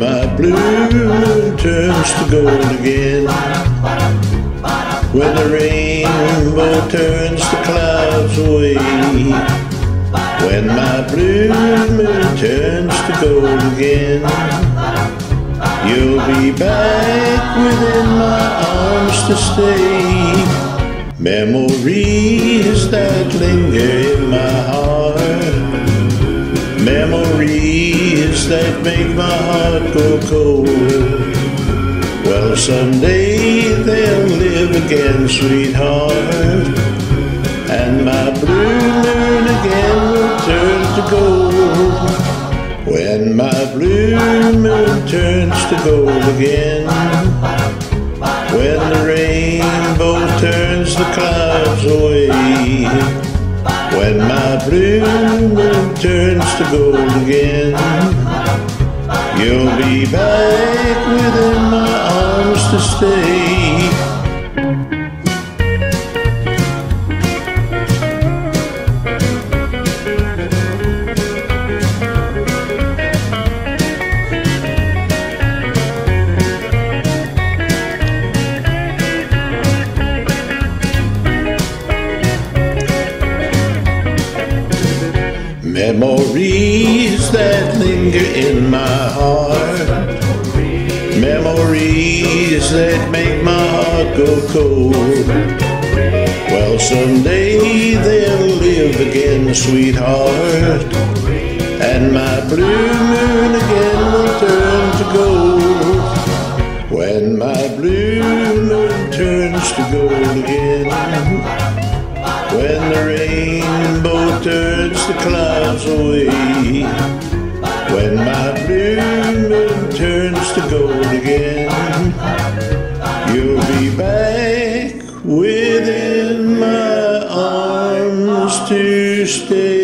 my blue turns to gold again. When the rainbow turns the clouds away. When my blue moon turns to gold again. You'll be back within my arms to stay. Memories that linger in my. Memories that make my heart go cold. Well, someday they'll live again, sweetheart. And my blue moon again will turn to gold. When my blue moon turns to gold again. When the rainbow turns the clouds away. When my blue turns to gold again, you'll be back within my arms to stay. Memories that linger in my heart. Memories that make my heart go cold. Well, someday they'll live again, sweetheart. And my blue moon again will turn to gold. When my blue moon turns to gold again. When the rainbow turns to clouds away When my blue moon turns to gold again You'll be back within my arms to stay